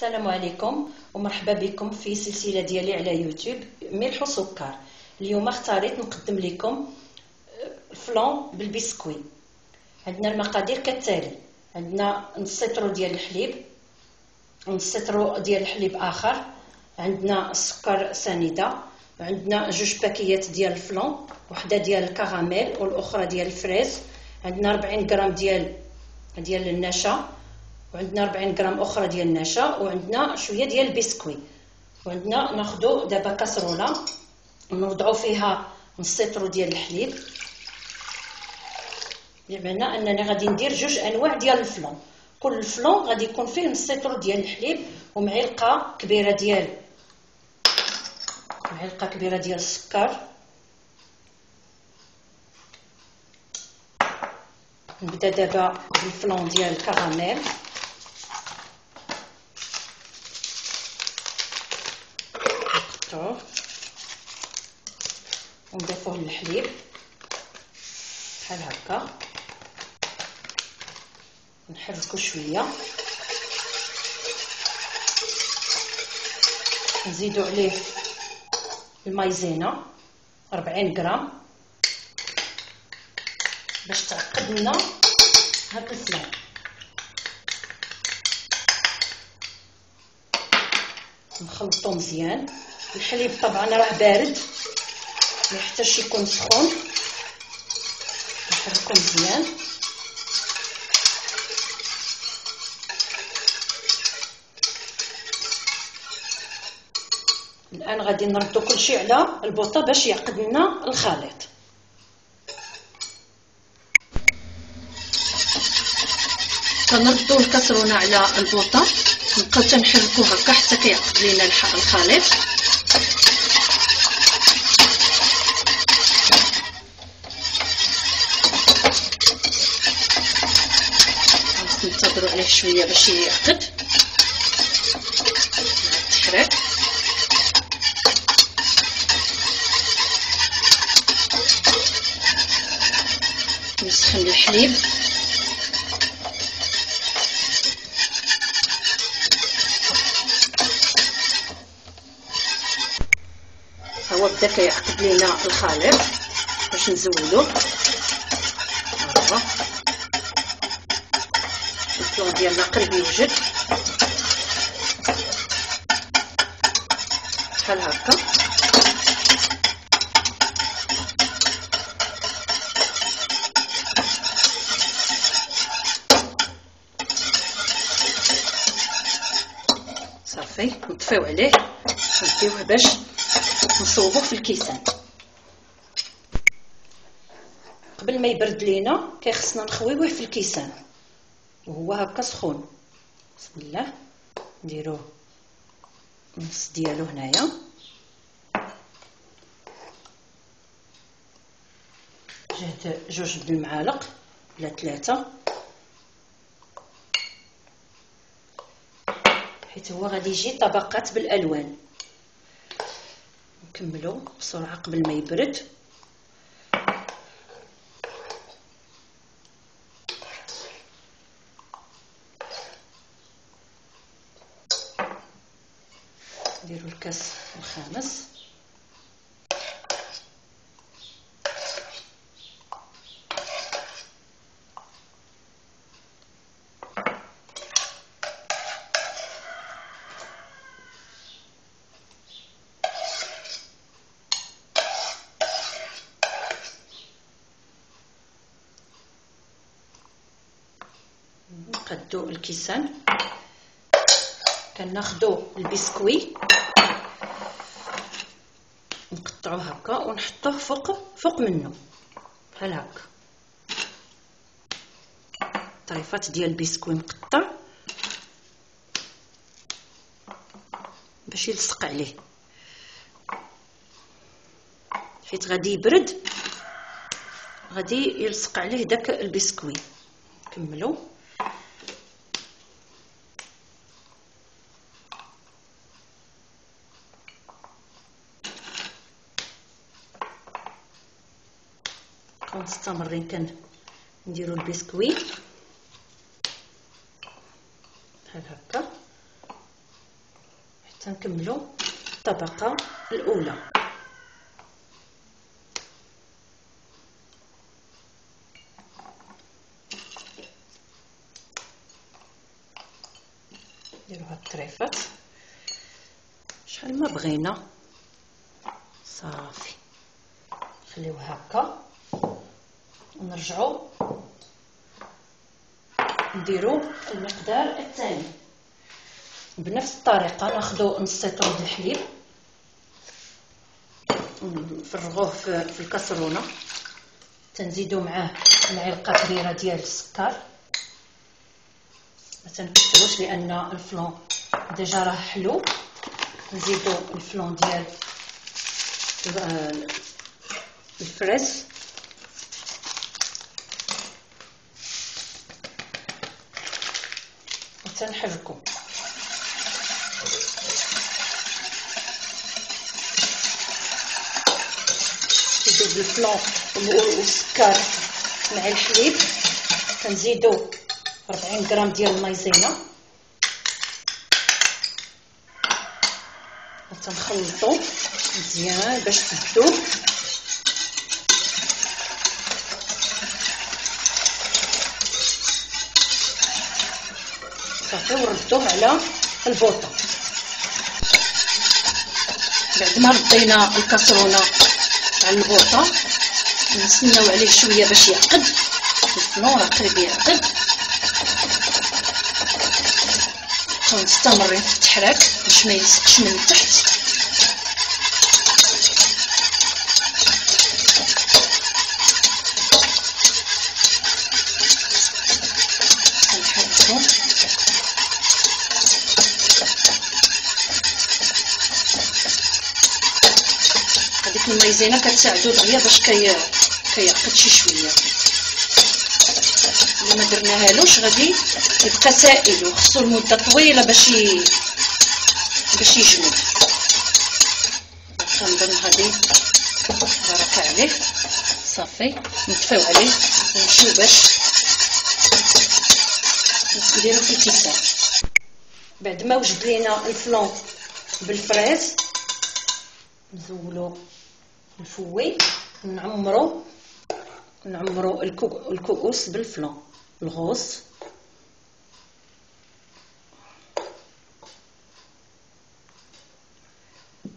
السلام عليكم ومرحبا بكم في سلسلة ديالي على يوتيوب ملح وسكر. اليوم اختاريت نقدم لكم flan بال biscuit عندنا المقادير كالتالي. عندنا نص لتر ديال الحليب ونص لتر ديال الحليب آخر. عندنا السكر سنيدة. وعندنا جوج باكيات ديال ال flan وحدة ديال الكراميل والأخرى ديال ال fraise عندنا 40 غرام ديال ديال النشا. وعندنا 40 غرام أخرى ديال النشا وعندنا شوية ديال البسكوي وعندنا ناخذ دابا كاسرولة ونوضعوا فيها نص لتر ديال الحليب. بمعنى أنني غادي ندير جوج أنواع ديال الفلون. كل فلون غادي يكون فيه نص لتر ديال الحليب ومعلقة كبيرة ديال معلقة كبيرة ديال السكر. نبدأ دابا بالفلون ديال الكراميل نقطعوه ونضيفوه للحليب بحال هكا نحركو شوية. نزيدو عليه المايزينا 40 غرام باش تعقد لنا هاد الفلان. نخلطو مزيان. الحليب طبعا راه بارد ما يحتاجش يكون سخون. نحركو مزيان. الآن غادي نردو كلشي على البوطة باش يعقد لنا الخليط. كنردو الكسرونة على البوطة. نبقاو تنحركو هكا حتى كيعقد لينا الخليط. ننتظروا عليه شوية باش يعقد نسخن الحليب. هو بدا كيعقد لينا الخليط باش نزولو هو الفلون ديالنا قريب يوجد. بحال هكا؟ صافي نطفيو عليه نديوه باش نصوبوه في الكيسان. قبل ما يبرد لينا كيخصنا نخويوه في الكيسان. وهو هكا سخون. بسم الله. نديروه النص ديالو هنايا. جهد جوج د المعالق ولا ثلاثة حيت هو غادي يجي طبقات بالألوان. نكملو بسرعة قبل ما يبرد. نديرو الكاس الخامس. نقدو الكيسان. كناخدو البسكوي. نقطعوه هكا ونحطوه فوق فوق منه بحال هكا. طريفات ديال البسكوي مقطع. باش يلصق عليه. حيت غادي يبرد غادي يلصق عليه داك البسكوي. نكملو. مستمرين كنديرو البسكوي بحال هكا. تنكملوا الطبقة الأولى. نديروا هاد الطريفات. شحال ما بغينا؟ صافي. نخليوه هكا. ونرجعوا نديروا المقدار الثاني. بنفس الطريقة ناخذوا نص لتر د الحليب نفرغوه في الكاسرونة. تنزيدوا معاه معلقه كبيرة ديال السكر. ما تنكثروش لأن ال flan déjà راه حلو. نزيدوا ال flan ديال ال fraise. وتنحركوا نزيدو الفلون والسكر مع الحليب. كنزيدو 40 غرام ديال المايزينا. تنخلطو مزيان باش تذوب وردوه على البوطة. بعد ما ردينا الكاسرونة على البوطة نستناو عليه شوية باش يعقد. الفلون راه قريب يعقد. مستمرين في التحراك باش ما يلصقش من التحت هذيك المايزينا كتساعدو دغيا باش كي كيعقد شي شوية. الا ما درناهالوش غادي يبقى سائل وخصو المده طويلة باش. باش يجمد. كنظن غادي بركه عليه. صافي نطفيو عليه ونمشيو باش نديرو في الكيسان بعد ما وجد لينا الفلون بال fraise نزولو الفوي نعمرو نعمرو الكؤوس بال flan ال rose.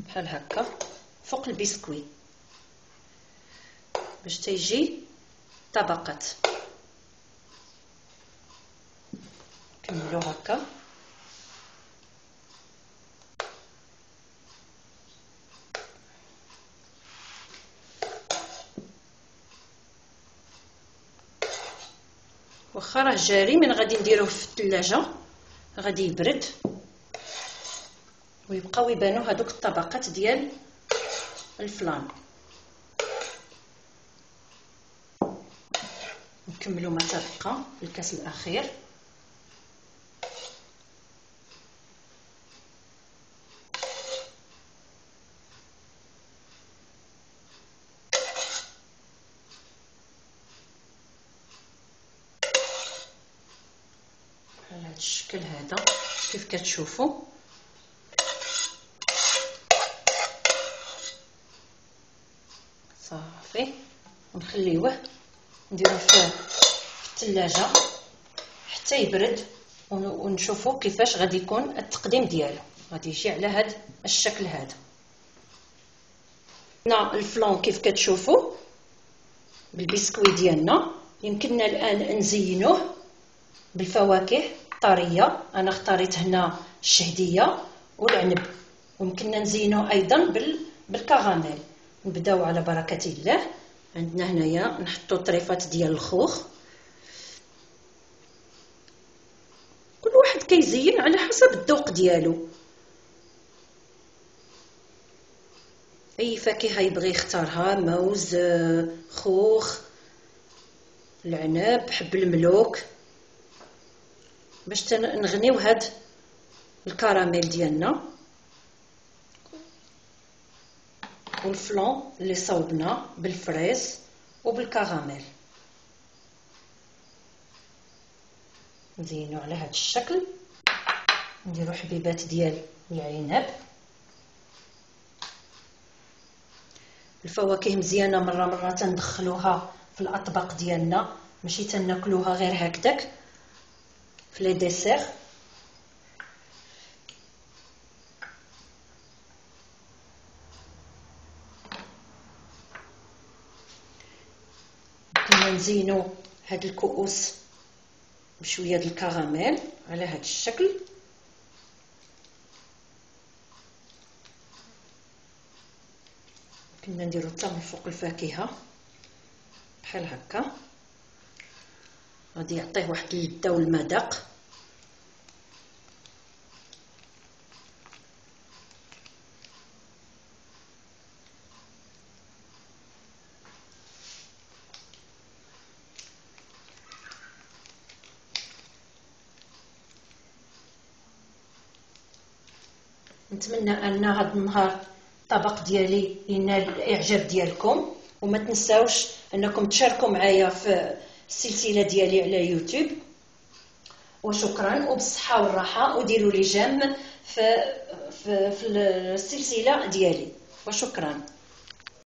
بحال هكا فوق البسكوي. باش تيجي طبقات نكملو هكا واخا راه جاري من غادي نديروه في الثلاجة. غادي يبرد. ويبقاو يبانو هذوك الطبقات ديال الفلان. ما تبقى في الكاس الأخير. الشكل هذا. كيف كتشوفوا صافي. ونخليوه نديروه في الثلاجه حتى يبرد ونشوفوا كيفاش غادي يكون التقديم ديالو. غادي يجي على هذا الشكل هذا. هنا الفلون كيف كتشوفوا بالبسكوي ديالنا. يمكننا الآن نزينوه بالفواكه. طرية. أنا اختاريت هنا الشهدية والعنب. ويمكننا نزينوه أيضا بال بالكراميل. نبداو على بركة الله. عندنا هنايا نحطو طريفات ديال الخوخ. كل واحد كيزين على حسب الذوق ديالو. أي فاكهة يبغي يختارها؟ موز خوخ العنب حب الملوك. باش نغنيو هاد الكراميل ديالنا. والفلون اللي صوبنا بالفريز وبالكراميل. نزينو على هاد الشكل. نديرو حبيبات ديال العنب. الفواكه مزيانة مرة مرة تندخلوها في الأطباق ديالنا. ماشي تناكلوها غير هكذاك في لي ديسير كنا نزينو هاد الكؤوس بشويه د الكراميل على هاد الشكل. كنا نديرو حتى من فوق الفاكهة بحال هكا. غادي يعطيه واحد اللذه والمذاق. نتمنى أن هذا النهار الطبق ديالي ينال الاعجاب ديالكم وما تنساوش أنكم تشاركوا معايا في السلسلة ديالي على يوتيوب. وشكرا وبالصحة والراحة وديروا لي جيم في في, في السلسلة ديالي. وشكرا.